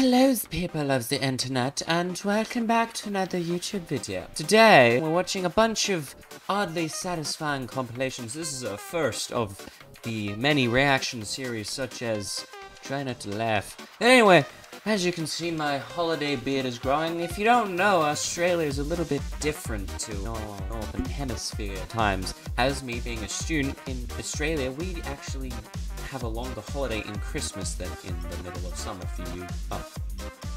Hello people of the internet and welcome back to another YouTube video. Today we're watching a bunch of oddly satisfying compilations. This is a first of the many reaction series such as Try Not to Laugh. Anyway, as you can see my holiday beard is growing. If you don't know, Australia is a little bit different to Northern Hemisphere times. As me being a student in Australia, we actually have a longer holiday in Christmas than in the middle of summer for you. Oh,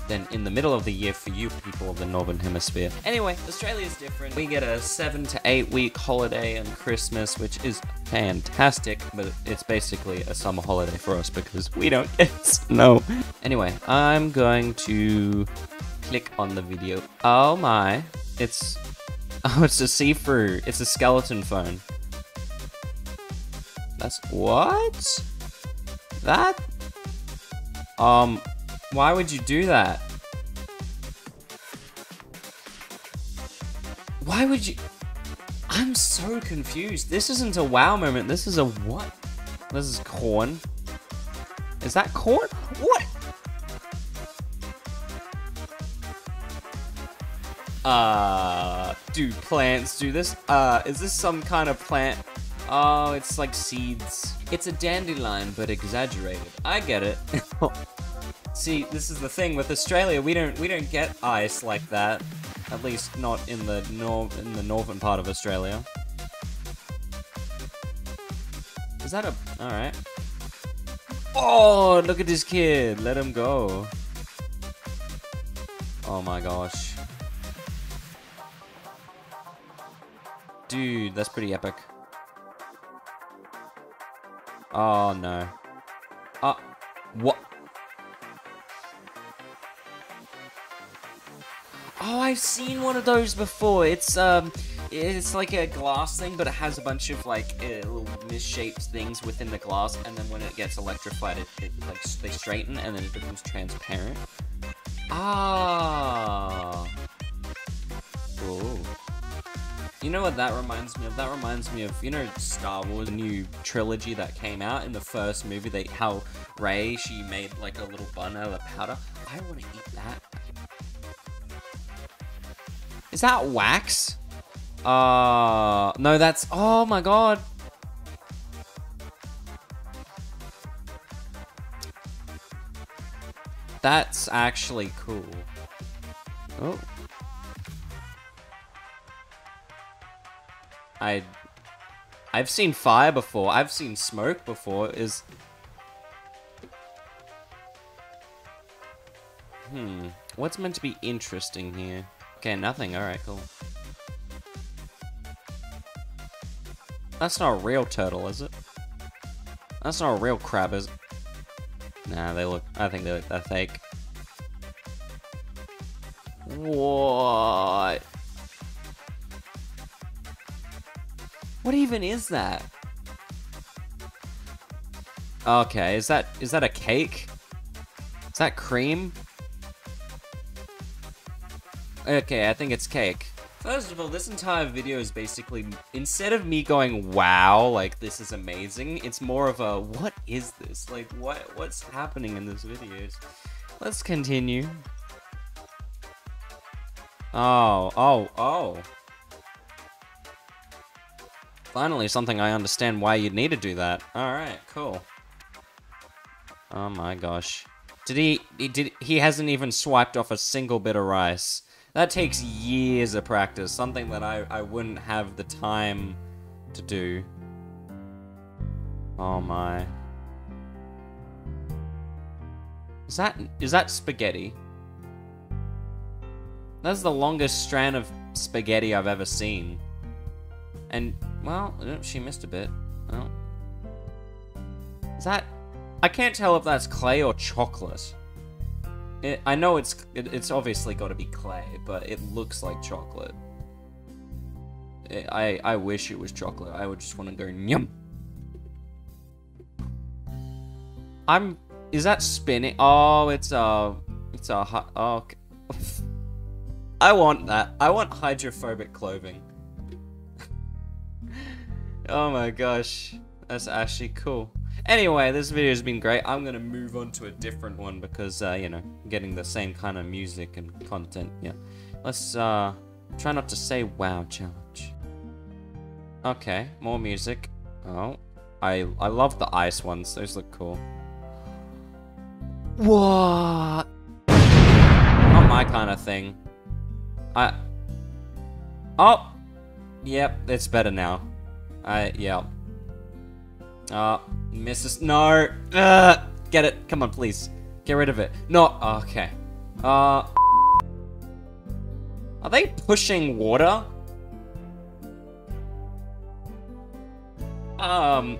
than in the middle of the year for you people of the Northern Hemisphere. Anyway, Australia is different. We get a seven to eight week holiday on Christmas, which is fantastic, but it's basically a summer holiday for us because we don't get snow. Anyway, I'm going to click on the video. Oh my, it's, oh, it's a see-through. It's a skeleton phone. That's, what? That? Um, why would you do that? Why would you? I'm so confused. This isn't a wow moment. This is a what? This is corn. Is that corn? What? Uh, do plants do this? Uh, is this some kind of plant Oh, it's like seeds. It's a dandelion, but exaggerated. I get it. See, this is the thing with Australia. We don't we don't get ice like that. At least not in the nor in the northern part of Australia. Is that a all right? Oh, look at this kid. Let him go. Oh my gosh. Dude, that's pretty epic. Oh, no. Uh, what? Oh, I've seen one of those before. It's, um, it's like a glass thing, but it has a bunch of, like, uh, little misshaped things within the glass, and then when it gets electrified, it, it, like, they straighten, and then it becomes transparent. Ah. You know what that reminds me of? That reminds me of, you know, Star Wars, the new trilogy that came out in the first movie, they how Rey, she made like a little bun out of powder. I want to eat that. Is that wax? Uh, no, that's, oh my god. That's actually cool. Oh. I I've seen fire before. I've seen smoke before. Is Hmm. What's meant to be interesting here? Okay, nothing. Alright, cool. That's not a real turtle, is it? That's not a real crab, is it? Nah, they look... I think they look, they're fake. What? What even is that? Okay, is that is that a cake? Is that cream? Okay, I think it's cake. First of all, this entire video is basically, instead of me going, wow, like, this is amazing, it's more of a, what is this? Like, what what's happening in this video? Let's continue. Oh, oh, oh. Finally, something I understand why you'd need to do that. Alright, cool. Oh my gosh. Did he, he did he hasn't even swiped off a single bit of rice. That takes years of practice, something that I, I wouldn't have the time to do. Oh my. Is that is that spaghetti? That's the longest strand of spaghetti I've ever seen. And well, she missed a bit. Is that? I can't tell if that's clay or chocolate. It, I know it's it, it's obviously got to be clay, but it looks like chocolate. It, I I wish it was chocolate. I would just want to go yum. I'm. Is that spinning? Oh, it's a. It's a. Oh, okay. I want that. I want hydrophobic clothing. Oh my gosh. That's actually cool. Anyway, this video has been great. I'm gonna move on to a different one because, uh, you know, getting the same kind of music and content. Yeah. Let's, uh, try not to say wow challenge. Okay, more music. Oh, I, I love the ice ones. Those look cool. What? Not my kind of thing. I... Oh! Yep, it's better now. I, yeah. Uh, Mrs. No! Uh, get it. Come on, please. Get rid of it. No, okay. Uh... Are they pushing water? Um,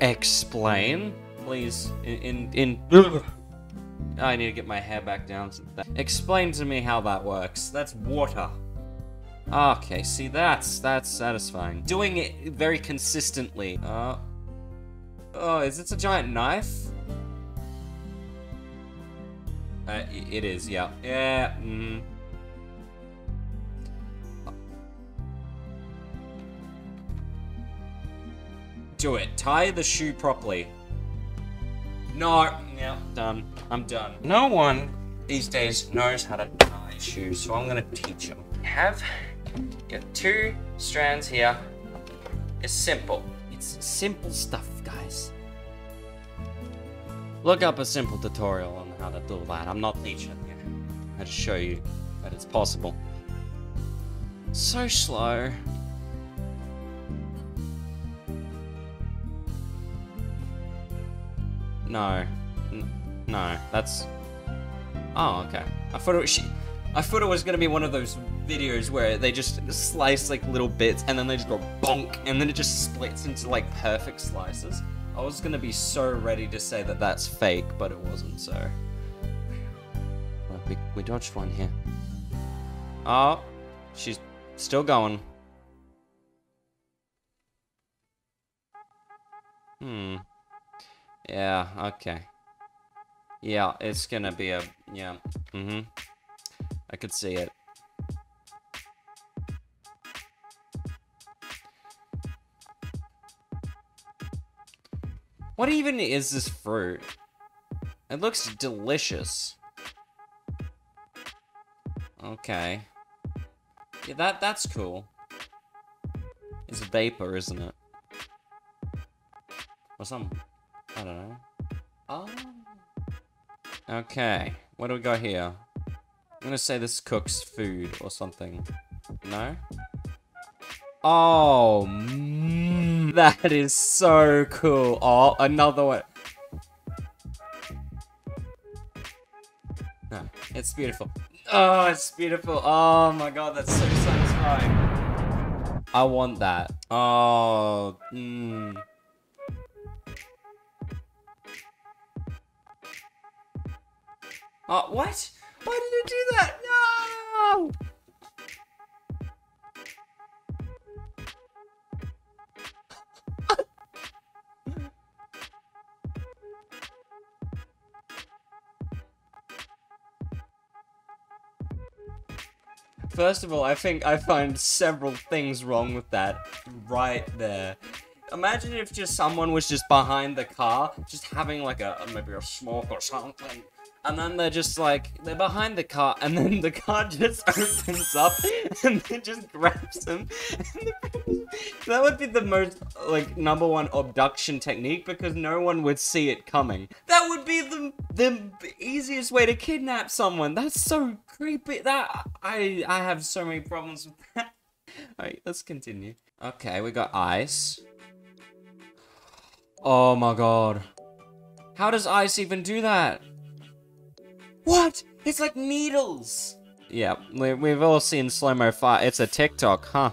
explain, please. In, in, in I need to get my hair back down. Explain to me how that works. That's water. Okay, see, that's, that's satisfying. Doing it very consistently. Uh, oh, is this a giant knife? Uh, it is, yeah. Yeah, mm. Do it. Tie the shoe properly. No. Yeah, done. I'm done. No one these days knows how to tie shoes, so I'm gonna teach them. Have get two strands here. It's simple. It's simple stuff, guys. Look up a simple tutorial on how to do that. I'm not teaching you. I just show you that it's possible. So slow. No. No, that's... Oh, okay. I thought it was... I thought it was gonna be one of those videos where they just slice like little bits and then they just go bonk and then it just splits into like perfect slices. I was gonna be so ready to say that that's fake, but it wasn't, so... Well, we, we dodged one here. Oh, she's still going. Hmm. Yeah, okay. Yeah, it's gonna be a... Yeah. Mm-hmm. I could see it. What even is this fruit? It looks delicious. Okay. Yeah, that that's cool. It's vapor, isn't it? Or something. I don't know. Oh. Okay. What do we got here? I'm gonna say this cooks food or something. No? Oh, that is so cool. Oh, another one. No, it's beautiful. Oh, it's beautiful. Oh my god, that's so satisfying. I want that. Oh, mmm. Uh, what? Why did it do that? No! First of all, I think I find several things wrong with that right there. Imagine if just someone was just behind the car, just having like a maybe a smoke or something, and then they're just like, they're behind the car, and then the car just opens up, and then just grabs them. that would be the most, like, number one abduction technique, because no one would see it coming. That would be the, the easiest way to kidnap someone. That's so creepy. That, I, I have so many problems with that. Alright, let's continue. Okay, we got ice. Oh my god. How does ice even do that? What? It's like needles! Yeah, we, we've all seen slow-mo fire. It's a TikTok, huh?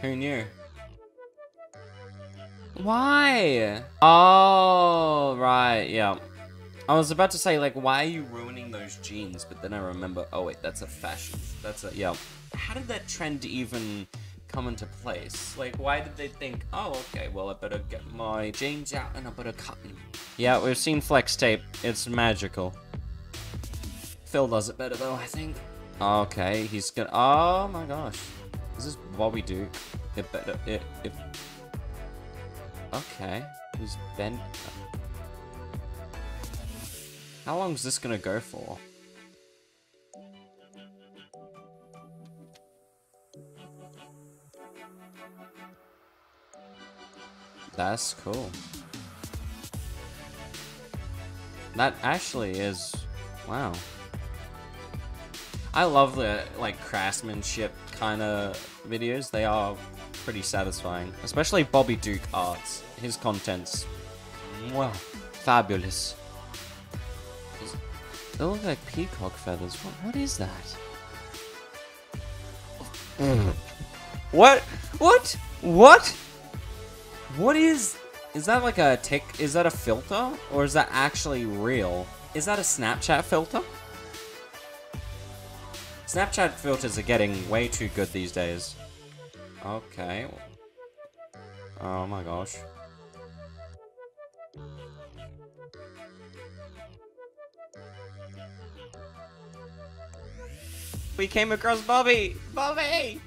Who knew? Why? Oh, right, yeah. I was about to say, like, why are you ruining those jeans? But then I remember, oh wait, that's a fashion. That's a, yeah. How did that trend even come into place? Like, why did they think, oh, okay, well, I better get my jeans out and I better cut them? Yeah, we've seen flex tape. It's magical. Phil does it better though, I think. Okay, he's gonna. Oh my gosh, this is what we do. It better. It if. Okay, he's bent. How long is this gonna go for? That's cool. That actually is... Wow. I love the, like, craftsmanship kind of videos. They are pretty satisfying. Especially Bobby Duke Arts. His content's... Well, fabulous. They look like peacock feathers. What, what is that? Mm. what? What? What? What is... Is that like a tick? Is that a filter? Or is that actually real? Is that a Snapchat filter? Snapchat filters are getting way too good these days. Okay. Oh my gosh. We came across Bobby! Bobby!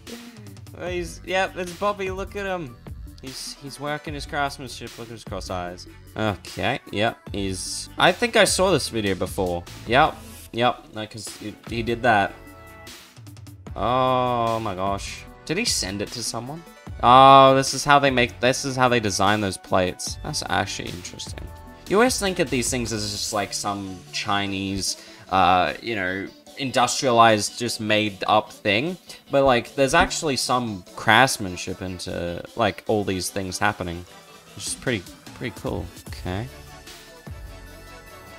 He's, yep, it's Bobby, look at him. He's he's working his craftsmanship. Look at his cross eyes. Okay, yep, he's... I think I saw this video before. Yep, yep, because he, he did that. Oh my gosh. Did he send it to someone? Oh, this is how they make, this is how they design those plates. That's actually interesting. You always think of these things as just like some Chinese, uh, you know, industrialized, just made up thing. But like, there's actually some craftsmanship into like all these things happening, which is pretty, pretty cool. Okay.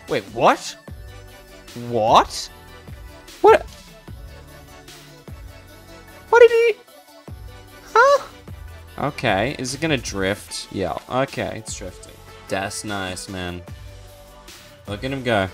Wait, what? What? What? Did? Huh? Okay, is it gonna drift? Yeah, okay, it's drifting. That's nice, man. Look at him go.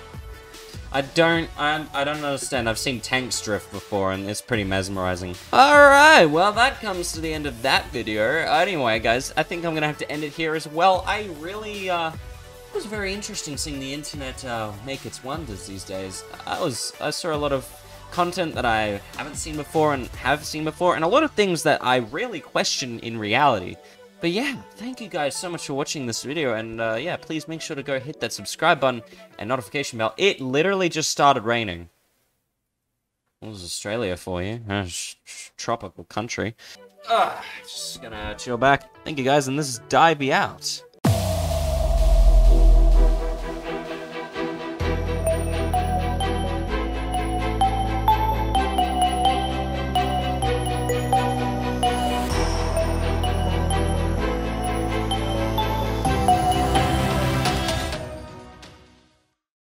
I don't, I, I don't understand. I've seen tanks drift before, and it's pretty mesmerizing. Alright, well, that comes to the end of that video. Anyway, guys, I think I'm gonna have to end it here as well. I really, uh, it was very interesting seeing the internet, uh, make its wonders these days. I was, I saw a lot of content that I haven't seen before and have seen before, and a lot of things that I really question in reality. But yeah, thank you guys so much for watching this video, and uh, yeah, please make sure to go hit that subscribe button and notification bell. It literally just started raining. What was Australia for you? Uh, tropical country. Uh, just gonna chill back. Thank you guys, and this is DivY out.